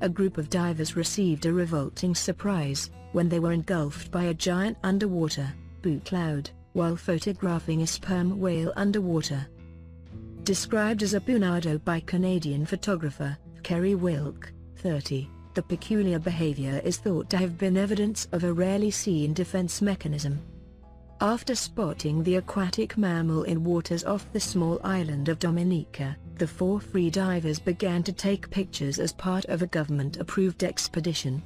a group of divers received a revolting surprise when they were engulfed by a giant underwater boot cloud while photographing a sperm whale underwater. Described as a poonado by Canadian photographer Keri Wilk, 30, the peculiar behavior is thought to have been evidence of a rarely seen defense mechanism. After spotting the aquatic mammal in waters off the small island of Dominica, the four free divers began to take pictures as part of a government-approved expedition.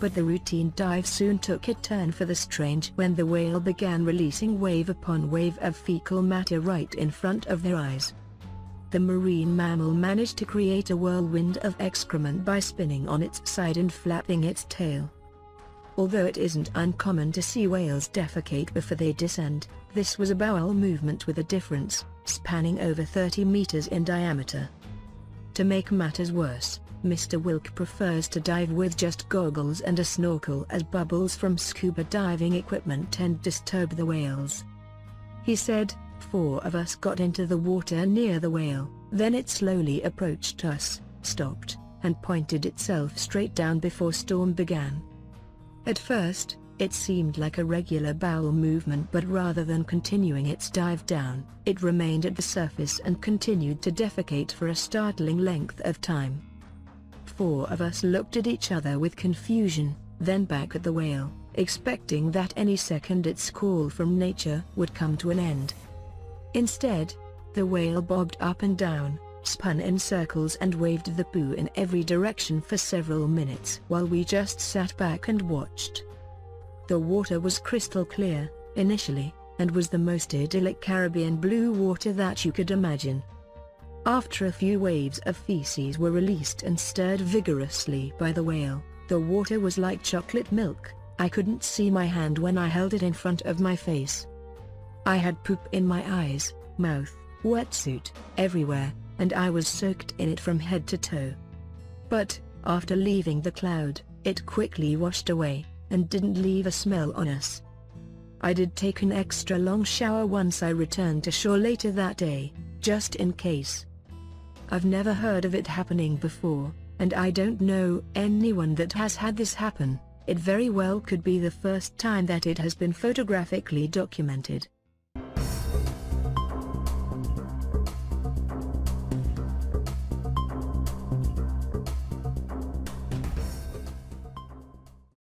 But the routine dive soon took a turn for the strange when the whale began releasing wave upon wave of fecal matter right in front of their eyes. The marine mammal managed to create a whirlwind of excrement by spinning on its side and flapping its tail. Although it isn't uncommon to see whales defecate before they descend, this was a bowel movement with a difference, spanning over 30 meters in diameter. To make matters worse, Mr. Wilk prefers to dive with just goggles and a snorkel as bubbles from scuba diving equipment tend to disturb the whales. He said, four of us got into the water near the whale, then it slowly approached us, stopped, and pointed itself straight down before storm began. At first, it seemed like a regular bowel movement but rather than continuing its dive down, it remained at the surface and continued to defecate for a startling length of time. Four of us looked at each other with confusion, then back at the whale, expecting that any second its call from nature would come to an end. Instead, the whale bobbed up and down, spun in circles and waved the poo in every direction for several minutes while we just sat back and watched. The water was crystal clear, initially, and was the most idyllic Caribbean blue water that you could imagine. After a few waves of feces were released and stirred vigorously by the whale, the water was like chocolate milk, I couldn't see my hand when I held it in front of my face. I had poop in my eyes, mouth, wetsuit, everywhere, and I was soaked in it from head to toe. But, after leaving the cloud, it quickly washed away, and didn't leave a smell on us. I did take an extra long shower once I returned to shore later that day, just in case. I've never heard of it happening before, and I don't know anyone that has had this happen. It very well could be the first time that it has been photographically documented.